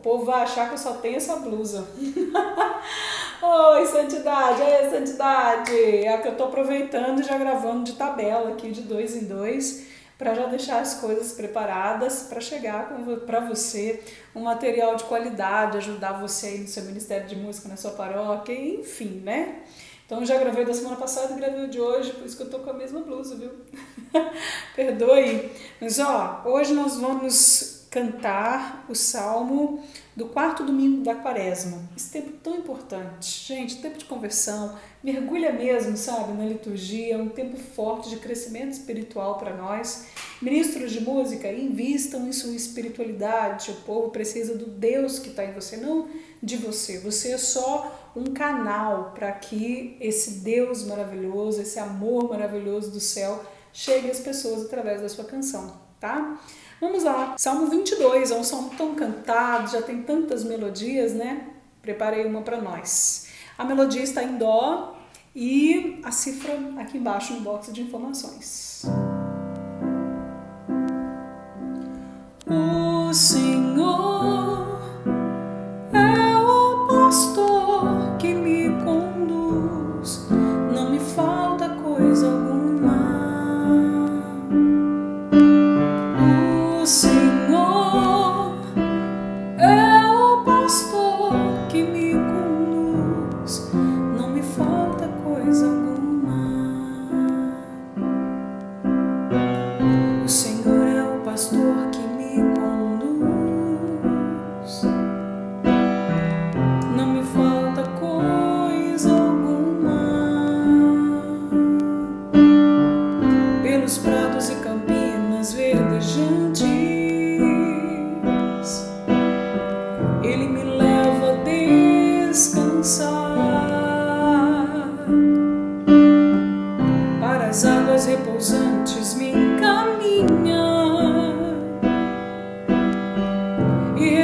povo vai achar que eu só tenho essa blusa. Oi, Santidade, aí, Santidade. É que eu tô aproveitando e já gravando de tabela aqui, de dois em dois, para já deixar as coisas preparadas para chegar para você um material de qualidade, ajudar você aí no seu ministério de música, na sua paróquia, enfim, né? Então já gravei da semana passada e gravei de hoje, por isso que eu tô com a mesma blusa, viu? Perdoe. Mas ó, hoje nós vamos cantar o salmo do quarto domingo da quaresma. Esse tempo tão importante. Gente, tempo de conversão, mergulha mesmo, sabe, na liturgia, é um tempo forte de crescimento espiritual para nós. Ministros de música, invistam em sua espiritualidade. O povo precisa do Deus que está em você, não de você. Você é só um canal para que esse Deus maravilhoso, esse amor maravilhoso do céu chegue às pessoas através da sua canção, tá? Vamos lá, Salmo 22 é um salmo tão cantado, já tem tantas melodias, né? Preparei uma para nós. A melodia está em Dó e a cifra aqui embaixo no box de informações. O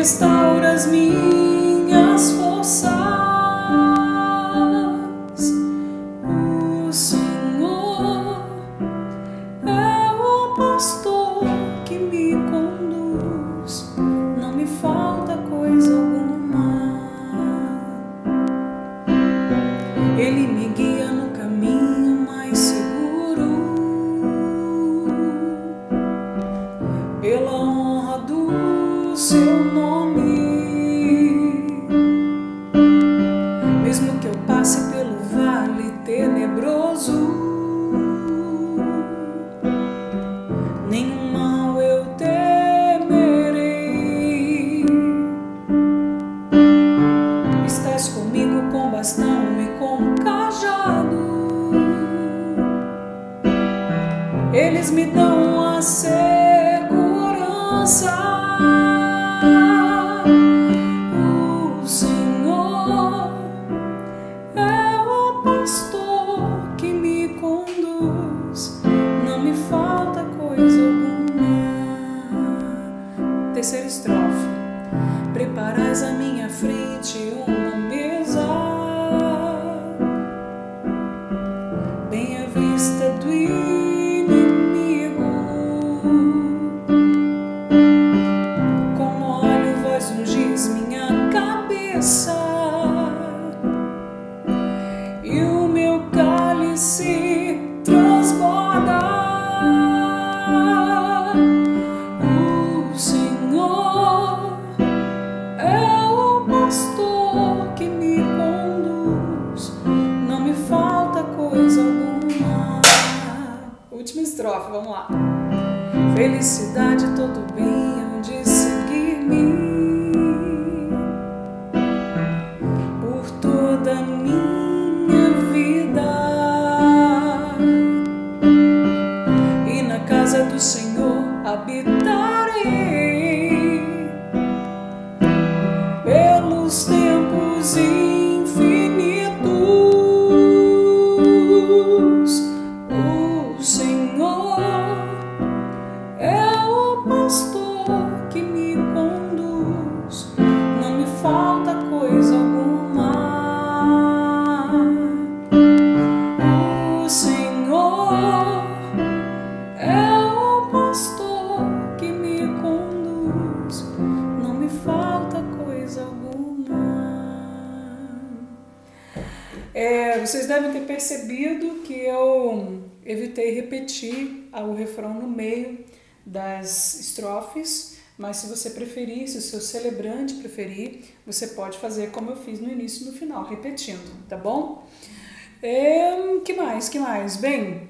restaura as minhas forças. me no. unges minha cabeça e o meu cálice transborda. O Senhor é o pastor que me conduz, não me falta coisa alguma. Última estrofe, vamos lá. Felicidade, todo bem, onde seguir-me. casa do Senhor habitarei pelos tempos infinitos. O Senhor é o pastor que me conduz, não me falta coisa alguma. O Senhor vocês devem ter percebido que eu evitei repetir o refrão no meio das estrofes, mas se você preferir, se o seu celebrante preferir, você pode fazer como eu fiz no início e no final, repetindo, tá bom? É, que mais? Que mais? Bem,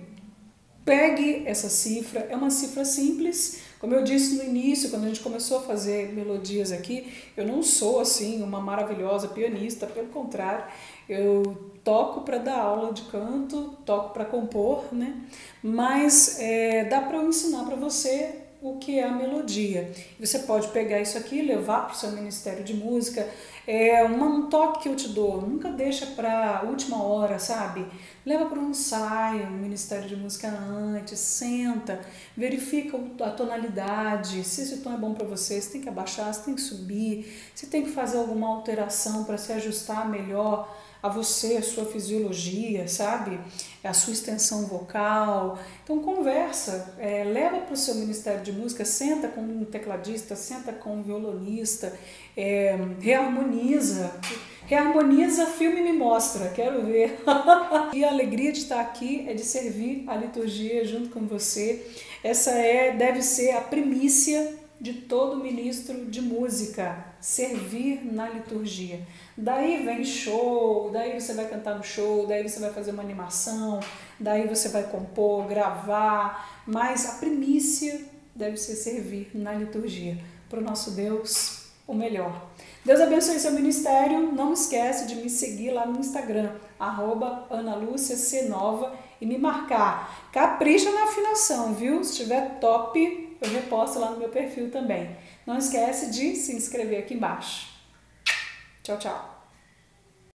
pegue essa cifra, é uma cifra simples. Como eu disse no início, quando a gente começou a fazer melodias aqui, eu não sou assim uma maravilhosa pianista, pelo contrário, eu toco para dar aula de canto, toco para compor, né? Mas é, dá para eu ensinar para você o que é a melodia. Você pode pegar isso aqui e levar para o seu Ministério de Música. É um toque que eu te dou, nunca deixa para última hora, sabe? Leva para um ensaio, um Ministério de Música antes, senta, verifica a tonalidade, se esse tom é bom para você, se tem que abaixar, se tem que subir, se tem que fazer alguma alteração para se ajustar melhor a você, a sua fisiologia, sabe? A sua extensão vocal. Então conversa, é, leva para o seu Ministério de Música, senta com um tecladista, senta com um violonista, é, reharmoniza. Reharmoniza, filme me mostra, quero ver. e a alegria de estar aqui é de servir a liturgia junto com você. Essa é deve ser a primícia de todo ministro de música, servir na liturgia. Daí vem show, daí você vai cantar no show, daí você vai fazer uma animação, daí você vai compor, gravar, mas a primícia deve ser servir na liturgia. Para o nosso Deus, o melhor. Deus abençoe seu ministério. Não esquece de me seguir lá no Instagram, arroba e me marcar. Capricha na afinação, viu? Se estiver top, eu reposto lá no meu perfil também. Não esquece de se inscrever aqui embaixo. Tchau, tchau.